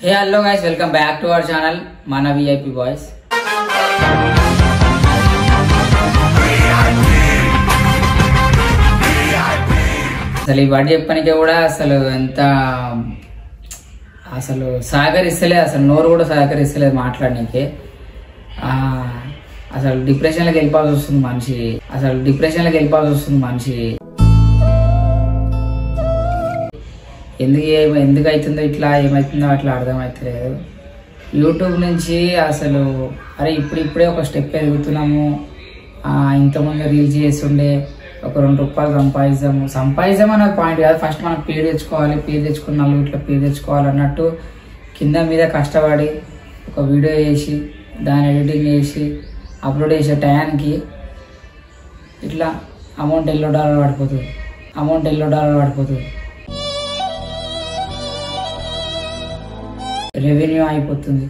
Hey hello guys welcome back to our channel మన VIP boys అసలు ఈ word చెప్పడానికి కూడా అసలు ఎంత అసలు సహకరిస్తలేదు అసలు నోరు కూడా సహకరిస్తలేదు మాట్లాడడానికి అసలు డిప్రెషన్లోకి వెళ్ళిపోవాల్సి వస్తుంది మనిషి. అసలు డిప్రెషన్లోకి వెళ్ళిపోవాల్సి వస్తుంది మనిషి. ఎందుకు ఎందుకు అవుతుందో ఇట్లా ఏమవుతుందో అట్లా అర్థమవుతలేదు యూట్యూబ్ నుంచి అసలు అరే ఇప్పుడు ఇప్పుడే ఒక స్టెప్ ఎదుగుతున్నాము. ఇంతకుముందు రీల్స్ చేస్తుండే ఒక రెండు రూపాయలు సంపాదిద్దాము. సంపాదిద్దాం అనే పాయింట్ కాదు ఫస్ట్ మనం పేరు తెచ్చుకోవాలి పేరు తెచ్చుకున్న వాళ్ళు ఇట్లా పేరు తెచ్చుకోవాలి అన్నట్టు కింద మీద కష్టపడి ఒక వీడియో చేసి దాన్ని ఎడిటింగ్ చేసి అప్లోడ్ చేసే టయానికి ఇట్లా అమౌంట్ ఎల్లో డాలర్ పడిపోతుంది. అమౌంట్ ఎల్లో డాలర్ పడిపోతుంది. రెవెన్యూ అయిపోతుంది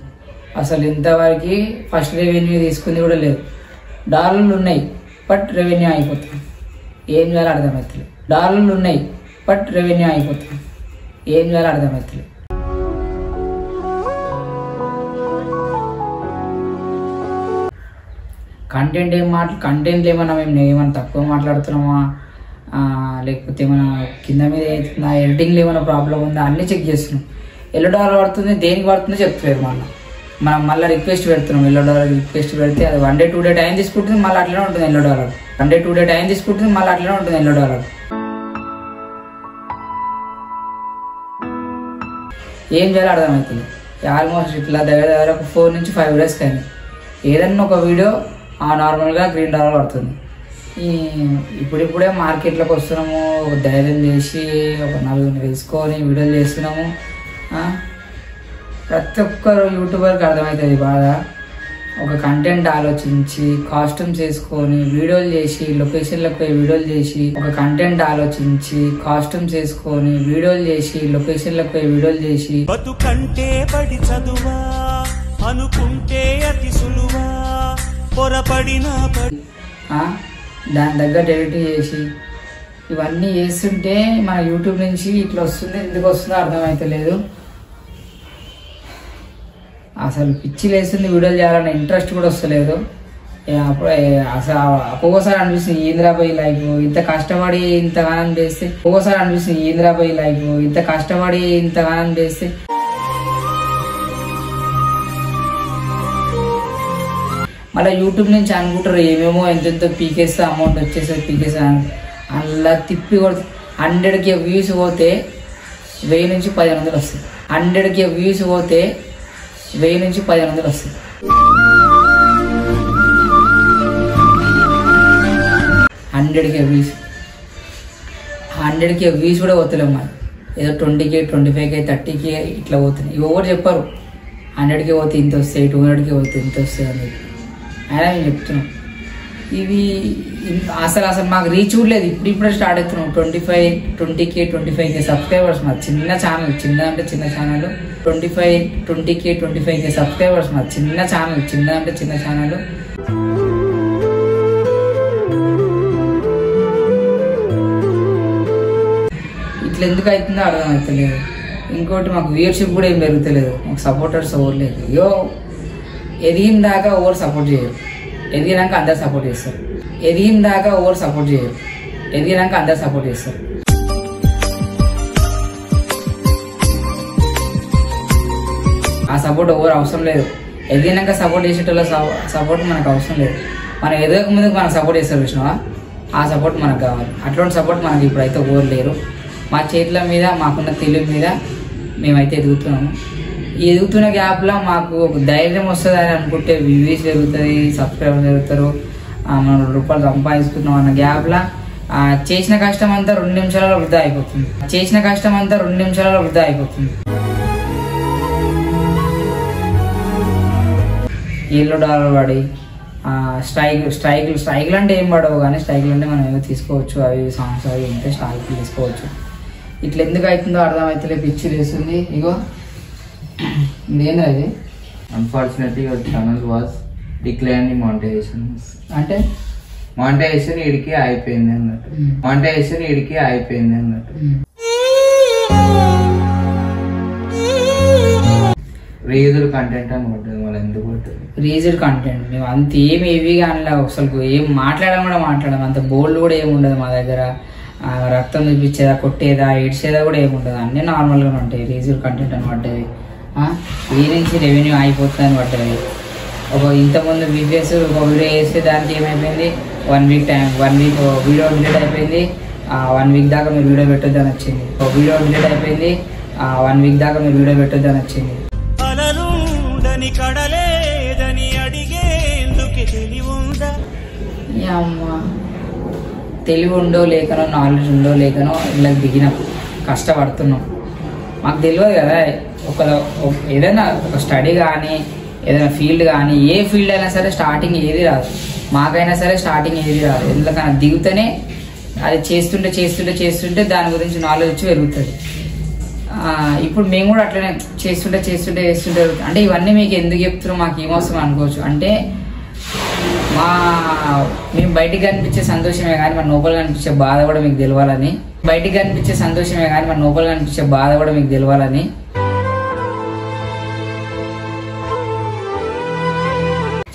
అసలు ఇంతవరకు ఫస్ట్ రెవెన్యూ తీసుకుంది కూడా లేదు. డాలర్లు ఉన్నాయి బట్ రెవెన్యూ అయిపోతుంది ఏం చేయాలో అర్థమవుతుంది డాలర్లు ఉన్నాయి బట్ రెవెన్యూ అయిపోతుంది ఏం చేయాలో అర్థమవుతుంది కంటెంట్ ఏం మాట కంటెంట్ ఏమన్నా మేము ఏమైనా తక్కువ మాట్లాడుతున్నామా? లేకపోతే ఏమైనా కింద మీద అవుతుందా ఎడిటింగ్లో ఏమైనా ప్రాబ్లం ఉందా? అన్నీ చెక్ చేస్తున్నాం. ఎల్లో డాలర్ పడుతుంది దేనికి పడుతుందో చెప్తలేదు మళ్ళీ. మనం మళ్ళీ రిక్వెస్ట్ పెడుతున్నాం ఎల్లో డాలర్ రిక్వెస్ట్ పెడితే అది one day two day time తీసుకుంటుంది మళ్ళీ అట్లనే ఉంటుంది yellow dollar one day two day time తీసుకుంటుంది మళ్ళీ అట్లనే ఉంటుంది ఎల్లో డాలర్ ఏం చేయాలో అర్థమవుతుంది. ఆల్మోస్ట్ ఇట్లా దగ్గర దగ్గర ఒక ఫోర్ నుంచి ఫైవ్ డేస్ కానీ ఏదన్నా ఒక వీడియో ఆ నార్మల్గా గ్రీన్ డాలర్ పడుతుంది. ఈ ఇప్పుడిప్పుడే మార్కెట్లోకి వస్తున్నాము ఒక ధైర్యం చేసి ఒక నలుగురిని తెలుసుకొని వీడియోలు చేస్తున్నాము. ప్రతి ఒక్కరు యూట్యూబర్కి అర్థమవుతుంది బాగా ఒక కంటెంట్ ఆలోచించి కాస్ట్యూమ్స్ వేసుకొని వీడియోలు చేసి లొకేషన్లకు పోయి వీడియోలు చేసి ఒక కంటెంట్ ఆలోచించి కాస్ట్యూమ్స్ వేసుకొని వీడియోలు చేసి లొకేషన్లకు పోయి వీడియోలు చేసి. బతుకంటే బడి చదువా అనుకుంటే అతి సులువా పొరపడిన పడి దాని తగ్గట్టు ఎడిట్ చేసి ఇవన్నీ చేస్తుంటే మన యూట్యూబ్ నుంచి ఇట్లా వస్తుంది ఎందుకు వస్తుందో అర్థమైతలేదు అసలు పిచ్చి లేస్తుంది వీడియోలు చేయాలన్న ఇంట్రెస్ట్ కూడా వస్తలేదు. అప్పుడు అసలు ఒక్కొక్కసారి అనిపిస్తుంది ఏంద్రాబాయి లైఫ్ ఇంత కష్టపడి ఇంతగానం చేస్తే. ఒక్కొక్కసారి అనిపిస్తుంది ఏంద్రాబాయి లైఫ్ ఇంత కష్టపడి ఇంతగానం చేస్తే. మళ్ళీ యూట్యూబ్ నుంచి అనుకుంటారు ఏమేమో ఎంతెంతో పీకేస్తే అమౌంట్ వచ్చేస్తుంది పీకేస్తా అలా తిప్పి కొడుతు. హండ్రెడ్కి వ్యూస్ పోతే వెయ్యి నుంచి పదిహేను వందలు వస్తుంది హండ్రెడ్కి వ్యూస్ పోతే వెయ్యి నుంచి పదిహేను వందలు వస్తుంది హండ్రెడ్కి వ్యూస్ హండ్రెడ్కి వ్యూస్ కూడా పోతలేము మరి. ఏదో ట్వంటీకి ట్వంటీ ఫైవ్కి థర్టీకి ఇట్లా పోతున్నాయి. ఎవరు చెప్పారు. హండ్రెడ్కి పోతే ఇంత వస్తాయి టూ హండ్రెడ్కి పోతే ఇంత వస్తాయి అని అయినా నేను చెప్తున్నాం. ఇవి అసలు అసలు మాకు రీచ్ కూడా లేదు. ఇప్పుడు ఇప్పుడే స్టార్ట్ అవుతున్నాం. Twenty five twenty K twenty five K subscribers మాది చిన్న ఛానల్ చిన్న అంటే చిన్న channel twenty five twenty K twenty five K subscribers మాది చిన్న ఛానల్ చిన్న అంటే చిన్న ఛానల్ ఇట్లా ఎందుకు అవుతుందో అర్థం అవుతలేదు. ఇంకోటి మాకు వ్యూయర్షిప్ కూడా ఏం పెరుగుతలేదు. మాకు సపోర్టర్స్ ఎవరు లేదు అయ్యో ఎదిగిన దాకా ఎవరు సపోర్ట్ చేయరు. ఎదిగినాక అందరు సపోర్ట్ చేస్తారు. ఎదిగిన దాకా ఎవరు సపోర్ట్ చేయరు. ఎదిగినాక అందరు సపోర్ట్ చేస్తారు. ఆ సపోర్ట్ ఎవరు అవసరం లేదు. ఎదిగినాక సపోర్ట్ చేసేటోళ్ళ సపోర్ట్ మనకు అవసరం లేదు. మనం ఎదగక ముందుకు మనం సపోర్ట్ చేస్తారు విష్ణువా ఆ సపోర్ట్ మనకు కావాలి. అట్లాంటి సపోర్ట్ మనకి ఇప్పుడైతే ఎవరు లేరు. మా చేతుల మీద మాకున్న తెలివి మీద మేమైతే ఎదుగుతున్నాము. ఎదుగుతున్న గ్యాప్లో మాకు ఒక ధైర్యం వస్తుంది అని అనుకుంటే వ్యూస్ పెరుగుతుంది సబ్స్క్రైబర్ పెరుగుతారు మనం రూపాయలు సంపాదిస్తున్నాం అన్న గ్యాప్లో చేసిన కష్టం అంతా రెండు నిమిషాలలో వృధా అయిపోతుంది. చేసిన కష్టం అంతా రెండు నిమిషాలలో వృధా అయిపోతుంది. ఎల్లో డాలర్ పడి స్ట్రైక్ స్ట్రైక్ స్ట్రైక్లు అంటే ఏం పడవు కానీ స్ట్రైక్లు అంటే మనం ఏమో తీసుకోవచ్చు అవి సాంగ్స్ అవి ఉంటే స్ట్రైక్లు తీసుకోవచ్చు. ఇట్లా ఎందుకు అవుతుందో అర్థమైతే పిచ్చి వేస్తుంది ఇగో ఇది Unfortunately, your channel was declined in monetization. అంటే? మానిటైజేషన్ ఇడికి అయిపోయింది అన్నట్టు. Hmm. మానిటైజేషన్ ఇడికి అయిపోయింది అన్నట్టు. రేజర్ కంటెంట్ అని ఉంటుంది మళ్ళీ ఎందుకు కొట్టదు? రీజర్ కంటెంట్ మేము అంత ఏమి ఇవి కానీ అసలు ఏం మాట్లాడడం కూడా మాట్లాడడం అంత బోల్డ్ కూడా ఏమి ఉండదు మా దగ్గర. రక్తం చూపించేదా కొట్టేదా ఏడ్చేదా కూడా ఏమి ఉండదు. అన్నీ నార్మల్గానే ఉంటాయి రీజర్ కంటెంట్ అని పడ్డది నుంచి రెవెన్యూ అయిపోతుంది అని పడ్డది. ఒక ఇంతకుముందు బిజినెస్ ఒక వీడియో వేస్తే దానికి ఏమైపోయింది? One week time one week video delete అయిపోయింది. వన్ వీక్ దాకా మీరు వీడియో పెట్టొద్దని వచ్చింది. ఒక వీడియో డిలీట్ అయిపోయింది. వన్ వీక్ దాకా మీరు వీడియో పెట్టొద్దని వచ్చింది. తెలివి ఉండో లేకనో నాలెడ్జ్ ఉండో లేకనో ఇలా దిగినాం. కష్టపడుతున్నాం. మాకు తెలియదు కదా ఒక ఏదైనా ఒక స్టడీ కానీ ఏదైనా ఫీల్డ్ కానీ ఏ ఫీల్డ్ అయినా సరే స్టార్టింగ్ ఏది రాదు. మాకైనా సరే స్టార్టింగ్ ఏది రాదు. ఎందుకన్నా దిగుతూనే అది చేస్తుంటే చేస్తుంటే చేస్తుంటే దాని గురించి నాలెడ్జ్ వచ్చి పెరుగుతుంది. ఇప్పుడు మేము కూడా అట్లనే చేస్తుంటే చేస్తుంటే చేస్తుంటే అంటే ఇవన్నీ మీకు ఎందుకు చెప్తున్నాం మాకు ఏమవసరం అనుకోవచ్చు. అంటే మా మేము బయటికి కనిపించే సంతోషమే కానీ మన లోపల కనిపించే బాధ కూడా మీకు తెలవాలని. బయటికి కనిపించే సంతోషమే కానీ మన లోపల కనిపించే బాధ కూడా మీకు తెలవాలని.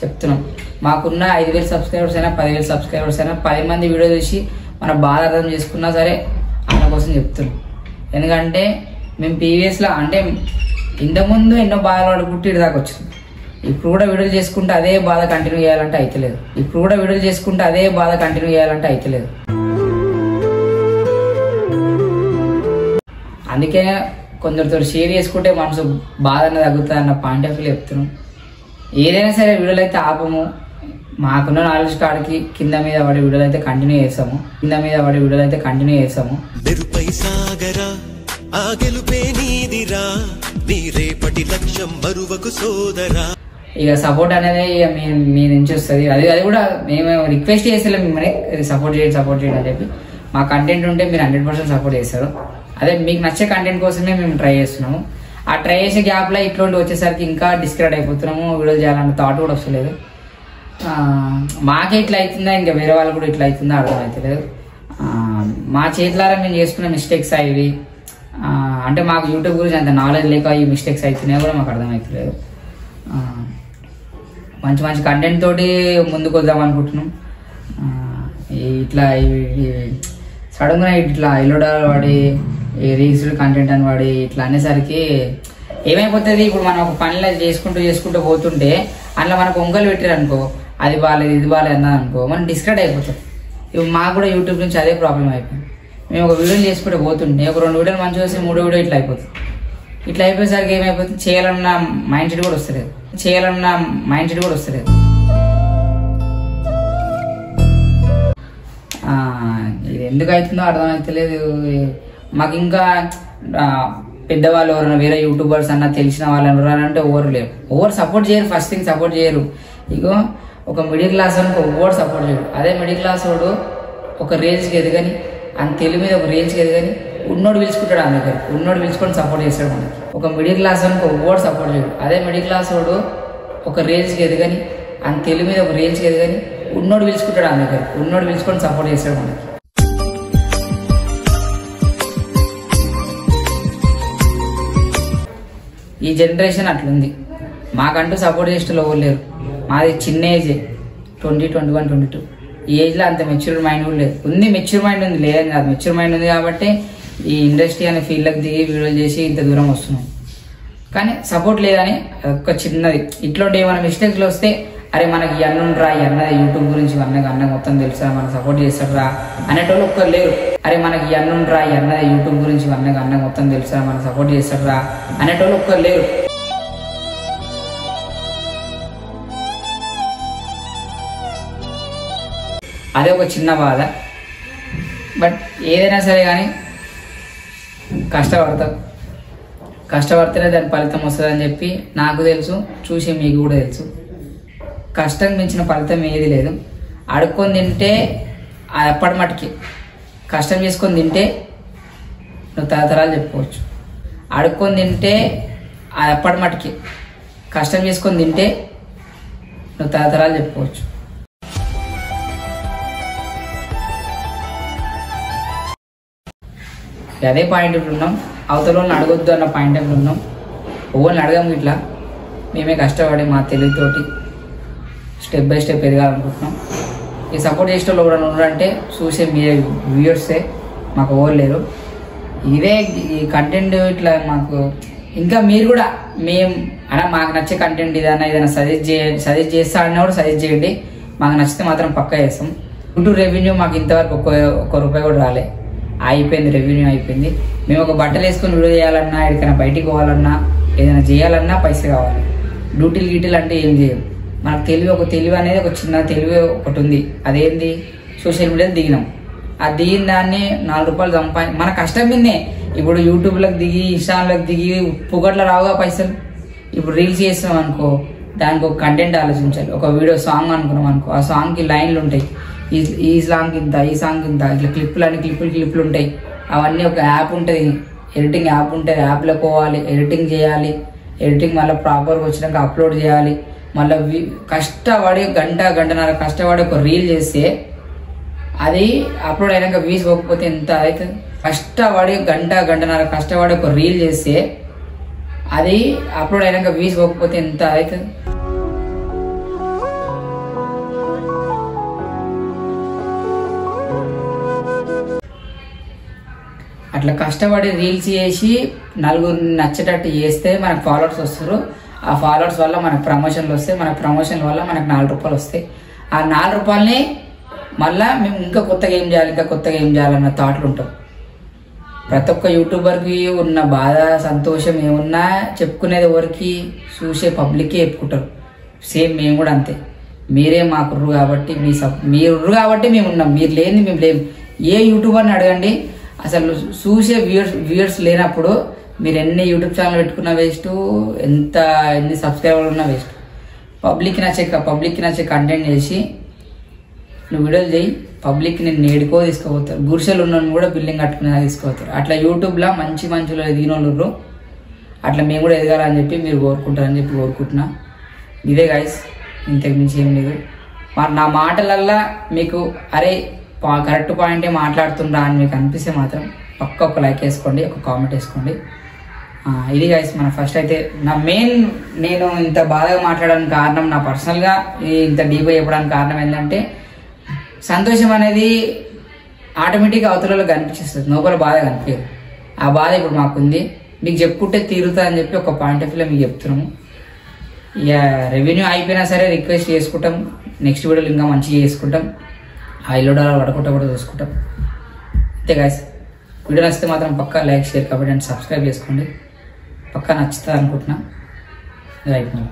చెప్తున్నాం. మాకున్న ఐదు వేలు సబ్స్క్రైబర్స్ అయినా పదివేలు సబ్స్క్రైబర్స్ అయినా పది మంది వీడియో చూసి మన బాధ అర్థం చేసుకున్నా సరే అన్న కోసం చెప్తున్నాం. ఎందుకంటే మేము పీవీఎస్లో అంటే ఇంతకుముందు ఎన్నో బాధలు పడుకుంటూ ఇటు దాకా వచ్చింది ఇప్పుడు కూడా విడుదల చేసుకుంటే అదే బాధ కంటిన్యూ చేయాలంటే అయితలేదు ఇప్పుడు కూడా విడుదల చేసుకుంటే అదే బాధ కంటిన్యూ చేయాలంటే అయితలేదు అందుకే కొందరితో షేర్ చేసుకుంటే మనసు బాధ అనేది తగ్గుతుంది అన్న పాయింట్ ఆఫ్ చెప్తున్నాం. ఏదైనా సరే వీడియోలు అయితే ఆపము. మాకున్న నాలెడ్జ్ కాడికి కింద మీద పడే వీడియోలు అయితే కంటిన్యూ చేస్తాము. కింద మీద పడే వీడియోలు అయితే కంటిన్యూ చేస్తాము సాగరా ఆ గెలుపే నీదిరా. నీ రేపటి లక్ష్యం బరువకు సోదరా. ఇక సపోర్ట్ అనేది ఇక మీ మీ నుంచి వస్తుంది. అది అది కూడా మేము రిక్వెస్ట్ చేస్తలేం మిమ్మల్ని సపోర్ట్ చేయండి సపోర్ట్ చేయండి అని చెప్పి. మా కంటెంట్ ఉంటే మీరు హండ్రెడ్ పర్సెంట్ సపోర్ట్ చేస్తారు. అదే మీకు నచ్చే కంటెంట్ కోసమే మేము ట్రై చేస్తున్నాము. ఆ ట్రై చేసే గ్యాప్లో ఇట్లాంటి వచ్చేసరికి ఇంకా డిస్కరేట్ అయిపోతున్నాము. వీడియో చేయాలన్న థాట్ కూడా వస్తలేదు. మాకే ఇట్లా అవుతుందా ఇంకా వేరే వాళ్ళు కూడా ఇట్లా అవుతుందా అర్థం అవుతలేదు మా చేతులారా మేము చేసుకున్న మిస్టేక్స్ అవి అంటే మాకు యూట్యూబ్ గురించి అంత నాలెడ్జ్ లేక ఈ మిస్టేక్స్ అవుతున్నాయో కూడా మాకు అర్థమవుతలేదు మంచి మంచి కంటెంట్ తోటి ముందుకు వద్దాం అనుకుంటున్నాం ఇట్లా సడన్గా ఇట్లా ఎల్లుడాలు వాడి ఈ రీల్స్ కంటెంట్ అని వాడి ఇట్లా అనేసరికి ఏమైపోతుంది? ఇప్పుడు మనం ఒక పనిలో చేసుకుంటూ చేసుకుంటూ పోతుంటే అందులో మనకు ఒంగలు పెట్టారు అనుకో అది బాగాలేదు ఇది బాగాలేదు అన్నది అనుకో మనం డిస్కరెక్ట్ అయిపోతాం. ఇప్పుడు మాకు కూడా యూట్యూబ్ నుంచి అదే ప్రాబ్లం అయిపోయింది. మేము ఒక వీడియోలు చేసుకుంటూ పోతుంటే ఒక రెండు వీడియోలు మంచిగా వస్తే మూడో వీడియో ఇట్లా అయిపోతుంది. ఇట్లా అయిపోయేసరికి ఏమైపోతుంది? చేయాలన్న మైండ్ సెట్ కూడా వస్తలేదు. చేయాలన్న మైండ్ సెట్ కూడా వస్తలేదు. ఇది ఎందుకు అవుతుందో అర్థమవుతలేదు మాకు ఇంకా పెద్దవాళ్ళు ఎవరైనా వేరే యూట్యూబర్స్ అన్న తెలిసిన వాళ్ళు ఎవరంటే అంటే ఎవరు లేరు. ఎవరు సపోర్ట్ చేయరు ఫస్ట్ థింగ్ సపోర్ట్ చేయరు. ఇగో ఒక మిడిల్ క్లాస్ అని ఎవరు సపోర్ట్ చేయరు. అదే మిడిల్ క్లాస్ వాడు ఒక రేంజ్కి ఎదగని అంత తెలివి మీద ఒక రేంజ్కి ఎదగని ఉన్నోడు పిలుచుకుంటాడు ఆమె దగ్గర. ఉన్నోడు పిలుచుకొని సపోర్ట్ చేస్తాడు మనకి ఒక మిడిల్ క్లాస్ అని ఎవరు సపోర్ట్ చేయడు. అదే మిడిల్ క్లాస్ వాడు ఒక రేంజ్కి ఎదగని అంత తెలుగు మీద ఒక రేంజ్కి ఎదగని ఉన్నోడు పిలుచుకుంటాడు ఆమె దగ్గర. ఉన్నోడు పిలుచుకొని సపోర్ట్ చేస్తాడు మనకి ఈ జనరేషన్ అట్లుంది. మాకంటూ సపోర్ట్ చేసేటోళ్ళు ఎవరు లేరు. మాది చిన్న age twenty twenty one twenty two ఈ ఏజ్లో అంత మెచ్యూర్ మైండ్ కూడా లేదు. ఉంది మెచ్యూర్ మైండ్ ఉంది లేదని కాదు. మెచ్యూర్ మైండ్ ఉంది కాబట్టి ఈ ఇండస్ట్రీ అనే ఫీల్డ్కి దిగి వీడియోలు చేసి ఇంత దూరం వస్తున్నాం. కానీ సపోర్ట్ లేదని ఒక చిన్నది. ఇట్లాంటి ఏమైనా మిస్టేక్స్లు వస్తే అరే మనకి ఈ అన్నం రా ఈ అన్నది యూట్యూబ్ గురించి అన్నకి అన్న మొత్తం తెలుసా మనం సపోర్ట్ చేస్తాడు రా అనేటోళ్ళు ఒక్కరు లేరు. అరే మనకి ఈ అన్నం రా ఈ అన్నది యూట్యూబ్ గురించి అన్నకి అన్న మొత్తం తెలుసా మనం సపోర్ట్ చేస్తాడు రా అనేటోళ్ళు ఒక్కరు లేరు. అదే ఒక చిన్న బాధ. బట్ ఏదైనా సరే కానీ కష్టపడతాం. కష్టపడితేనే దాని ఫలితం వస్తుందని చెప్పి నాకు తెలుసు చూసి మీకు కూడా తెలుసు. కష్టం మించిన ఫలితం ఏది లేదు. అడుక్కొని తింటే అది అప్పటి మటుకి కష్టం చేసుకొని తింటే నువ్వు తరతరాలు చెప్పుకోవచ్చు. అడుక్కొని తింటే అది అప్పటి మటుకి కష్టం చేసుకొని తింటే నువ్వు తరతరాలు చెప్పుకోవచ్చు. అదే పాయింట్ ఇప్పుడు ఉన్నాం. అవతల వాళ్ళని అడగొద్దు అన్న పాయింట్ ఉన్నాం? ఓళ్ళని అడగము ఇట్లా? మేమే కష్టపడి మా తెలివితోటి స్టెప్ బై స్టెప్ ఎదగాలనుకుంటున్నాం. ఈ సపోర్ట్ చేసే వాళ్ళు కూడా ఉన్నారంటే చూసే మీ వ్యూయర్సే మాకు ఎవరు లేరు. ఇదే ఈ కంటెంట్ ఇట్లా మాకు ఇంకా మీరు కూడా మేము అలా మాకు నచ్చే కంటెంట్ ఏదైనా ఏదైనా సజెస్ట్ చేయండి సజెస్ట్ చేస్తా అన్నా కూడా సజెస్ట్ చేయండి. మాకు నచ్చితే మాత్రం పక్కా చేస్తాం. యూట్యూబ్ రెవెన్యూ మాకు ఇంతవరకు ఒక్క ఒక్క రూపాయి కూడా రాలే. అయిపోయింది రెవెన్యూ అయిపోయింది మేము ఒక బట్టలు వేసుకొని వీడియో చేయాలన్నా ఎక్కడికైనా బయటికి పోవాలన్నా ఏదైనా చేయాలన్నా పైసలు కావాలి. డ్యూటీలు గీటీలు అంటే ఏం చేయం? మనకు తెలివి ఒక తెలివి అనేది ఒక చిన్న తెలివి ఒకటి ఉంది. అదేంది? సోషల్ మీడియాలో దిగినాం. ఆ దిగిన దాన్ని నాలుగు రూపాయలు సంపాది మన కష్టం మీదనే ఇప్పుడు యూట్యూబ్లోకి దిగి ఇన్స్టాగ్రామ్లోకి దిగి పుగట్లో రావుగా పైసలు. ఇప్పుడు రీల్స్ చేస్తున్నాం అనుకో దానికి ఒక కంటెంట్ ఆలోచించాలి. ఒక వీడియో సాంగ్ అనుకున్నాం అనుకో ఆ సాంగ్కి లైన్లు ఉంటాయి. ఈ ఈ సాంగ్ ఇంత ఈ సాంగ్ ఇంత. ఇట్లా క్లిప్పులు అని క్లిప్పులు క్లిప్పులు ఉంటాయి. అవన్నీ ఒక యాప్ ఉంటుంది. ఎడిటింగ్ యాప్ ఉంటుంది యాప్లో పోవాలి ఎడిటింగ్ చేయాలి. ఎడిటింగ్ మళ్ళీ ప్రాపర్గా వచ్చినాక అప్లోడ్ చేయాలి. మళ్ళీ కష్టపడి గంట గంటన్నర కష్టపడి ఒక రీల్ చేస్తే అది అప్లోడ్ అయినాక వ్యూస్ పోకపోతే ఎంత అవుతుంది కష్టపడి గంట గంటన్నర కష్టపడి ఒక రీల్ చేస్తే అది అప్లోడ్ అయినాక వ్యూస్ పోకపోతే ఎంత అవుతుంది అట్లా కష్టపడి రీల్స్ చేసి నలుగురు నచ్చేటట్టు చేస్తే మనకు ఫాలోవర్స్ వస్తారు. ఆ ఫాలోవర్స్ వల్ల మనకు ప్రమోషన్లు వస్తాయి. మన ప్రమోషన్ల వల్ల మనకు నాలుగు రూపాయలు వస్తాయి. ఆ నాలుగు రూపాయలని మళ్ళా మేము ఇంకా కొత్తగా ఏం చేయాలి ఇంకా కొత్తగా ఏం చేయాలన్న థాట్లు ఉంటాం ప్రతి ఒక్క యూట్యూబర్కి ఉన్న బాధ సంతోషం ఏమున్నా చెప్పుకునేది ఎవరికి? చూసే పబ్లిక్కే చెప్పుకుంటారు. సేమ్ మేము కూడా అంతే. మీరే మాకుర్రు కాబట్టి మీ సప్ మీరుర్రు కాబట్టి మేము ఉన్నాం. మీరు లేని మేము లేము. ఏ యూట్యూబర్ని అడగండి? అసలు చూసే వ్యూర్స్ వ్యూయర్స్ లేనప్పుడు మీరు ఎన్ని యూట్యూబ్ ఛానల్ పెట్టుకున్న వేస్ట్ ఎంత ఎన్ని సబ్స్క్రైబర్లు ఉన్నా వేస్ట్ పబ్లిక్ నచ్చే పబ్లిక్ నచ్చే కంటెంట్ చేసి నువ్వు వీడియోలు చేయి పబ్లిక్ నేను నేడుకో తీసుకుపోతారు. గుడిసెలు ఉన్న కూడా బిల్డింగ్ కట్టుకునేలా తీసుకుపోతారు. అట్లా యూట్యూబ్లో మంచి మంచిలో ఎదిగినోళ్ళు అట్లా మేము కూడా ఎదగాలని చెప్పి మీరు కోరుకుంటారని చెప్పి కోరుకుంటున్నా. ఇదే గాయస్ ఇంతకు మించి ఏం లేదు. మరి నా మాటలల్లా మీకు అరే కరెక్ట్ పాయింటే మాట్లాడుతుండ్రా అని మీకు అనిపిస్తే మాత్రం పక్క ఒక లైక్ వేసుకోండి ఒక కామెంట్ వేసుకోండి. ఇది గైస్ మన ఫస్ట్ అయితే నా మెయిన్ నేను ఇంత బాధగా మాట్లాడడానికి కారణం నా పర్సనల్గా ఇంత డీప్గా చెప్పడానికి కారణం ఏంటంటే సంతోషం అనేది ఆటోమేటిక్గా అవతలలో కనిపించేస్తుంది. లోపల బాధ కనిపించదు. ఆ బాధ ఇప్పుడు మాకుంది. మీకు చెప్పుకుంటే తీరుతా అని చెప్పి ఒక పాయింట్ ఆఫ్ వ్యూలో మీకు చెప్తున్నాము. ఇక రెవెన్యూ అయిపోయినా సరే రిక్వెస్ట్ చేసుకుంటాం. నెక్స్ట్ వీడియోలు ఇంకా మంచిగా చేసుకుంటాం. ఆ ఇల్లు డాలర్ పడకుండా కూడా చూసుకుంటాం. అంతే గాయస్ వీడియో నచ్చితే మాత్రం పక్కా లైక్ షేర్ కాబట్టి అండ్ సబ్స్క్రైబ్ చేసుకోండి. పక్కా నచ్చుతా అనుకుంటున్నా రైట్ మళ్ళీ